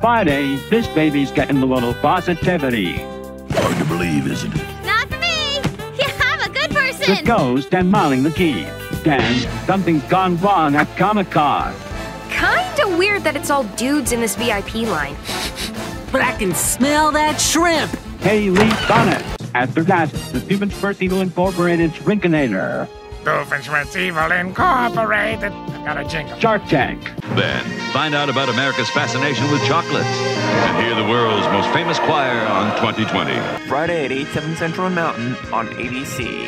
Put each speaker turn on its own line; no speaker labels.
Friday, this baby's getting a little positivity.
Hard to believe, isn't it?
Not for me. Yeah, I'm a good
This
person.
goes Dan Molly the key. Dan, something's gone wrong at Comic Con.
Kinda weird that it's all dudes in this VIP line.
But I can smell that shrimp.
Hey, Lee Bonnet. After that, the Doofenshmirtz Evil Incorporated Shrinkinator.
Doofenshmirtz Evil Incorporated. I've got a jingle.
Shark Tank.
Then, find out about America's fascination with chocolates and hear the world's most famous choir on 2020.
Friday at 8, 7 Central and Mountain on ABC.